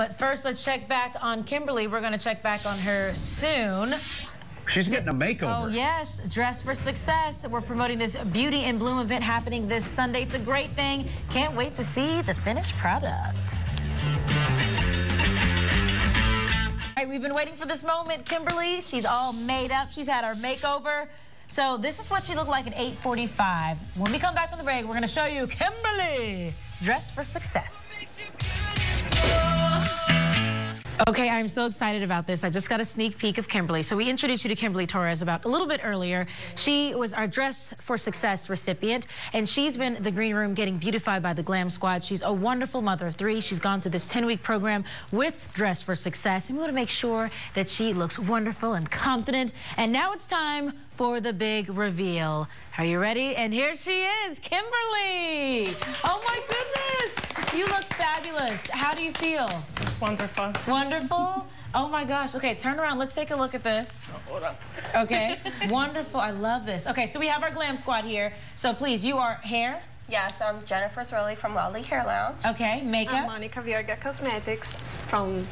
But first, let's check back on Kimberly. We're going to check back on her soon. She's getting a makeover. Oh, yes. Dress for Success. We're promoting this Beauty in Bloom event happening this Sunday. It's a great thing. Can't wait to see the finished product. All right, we've been waiting for this moment, Kimberly. She's all made up. She's had her makeover. So this is what she looked like at 8.45. When we come back from the break, we're going to show you Kimberly, Dress for Success. Okay, I'm so excited about this. I just got a sneak peek of Kimberly. So we introduced you to Kimberly Torres about a little bit earlier. She was our Dress for Success recipient, and she's been the green room getting beautified by the Glam Squad. She's a wonderful mother of three. She's gone through this 10-week program with Dress for Success, and we want to make sure that she looks wonderful and confident. And now it's time for the big reveal. Are you ready? And here she is, Kimberly. Oh my goodness. You look fabulous. How do you feel? Wonderful. Wonderful. Oh my gosh. Okay, turn around. Let's take a look at this. Oh, hold up. Okay. Wonderful. I love this. Okay, so we have our glam squad here. So please, you are hair. Yes, I'm Jennifer Zwilly from Wildly Hair Lounge. Okay, makeup. I'm Monica Virga Cosmetics from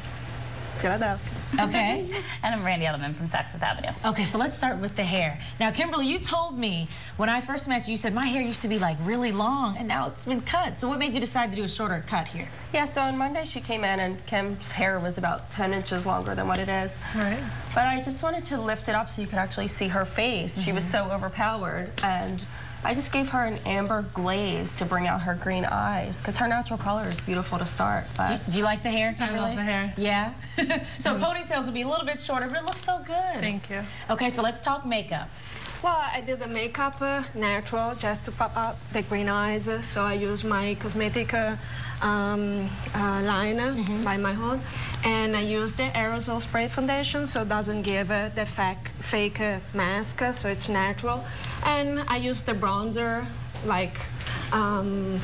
Philadelphia. Okay. and I'm Randi Edelman from Saks Fifth Avenue. Okay, so let's start with the hair. Now, Kimberly, you told me when I first met you, you said my hair used to be like really long and now it's been cut. So what made you decide to do a shorter cut here? Yeah, so on Monday she came in and Kim's hair was about 10 inches longer than what it is. Right. But I just wanted to lift it up so you could actually see her face. Mm -hmm. She was Mm-hmm. so overpowered and I just gave her an amber glaze to bring out her green eyes because her natural color is beautiful to start. But do, do you like the hair, Kimberly? I love the hair. Yeah? so mm. ponytails will be a little bit shorter, but it looks so good. Thank you. Okay, so let's talk makeup. Well, I did the makeup uh, natural just to pop up the green eyes. So I use my cosmetic uh, um, uh, liner mm -hmm. by my own. And I use the aerosol spray foundation so it doesn't give uh, the fake, fake uh, mask, so it's natural. And I use the bronzer like um,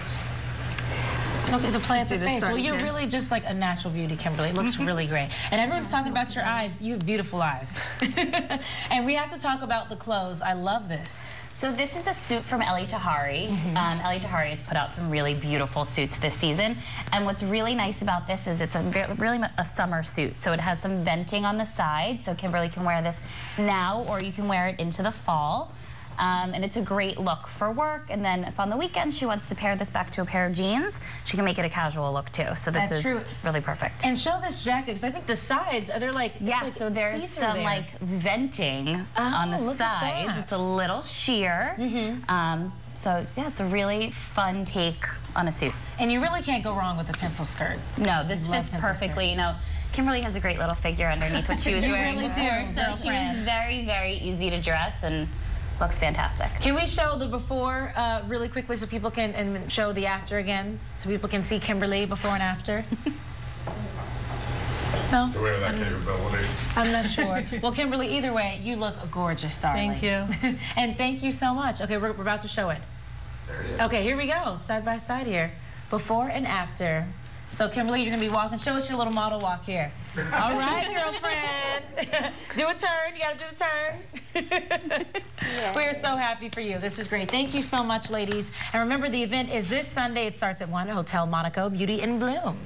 Okay, to play at the face. Well, you're here. really just like a natural beauty, Kimberly. It looks really great. And everyone's talking about your eyes. You have beautiful eyes. and we have to talk about the clothes. I love this. So this is a suit from Elie Tahari. Mm -hmm. um, Elie Tahari has put out some really beautiful suits this season. And what's really nice about this is it's a really a summer suit. So it has some venting on the side. So Kimberly can wear this now or you can wear it into the fall. Um, and it's a great look for work. And then if on the weekend she wants to pair this back to a pair of jeans, she can make it a casual look too. So this That's is true. really perfect. And show this jacket because I think the sides are they're like yeah. Like so there's some there. like venting oh, on the sides. It's a little sheer. Mm -hmm. um, so yeah, it's a really fun take on a suit. And you really can't go wrong with a pencil skirt. No, this fits perfectly. You know, Kimberly has a great little figure underneath what she was you wearing. really do, so she was very, very easy to dress and looks fantastic. Can we show the before uh, really quickly so people can and show the after again so people can see Kimberly before and after? no? Do we have that capability? I'm not sure. well, Kimberly, either way, you look gorgeous, darling. Thank you. and thank you so much. Okay, we're, we're about to show it. There it is. Okay, here we go, side by side here. Before and after. So, Kimberly, you're going to be walking. Show us your little model walk here. All right, girlfriend. do a turn. You got to do the turn. We are so happy for you. This is great. Thank you so much, ladies. And remember, the event is this Sunday. It starts at 1 Hotel Monaco Beauty in Bloom.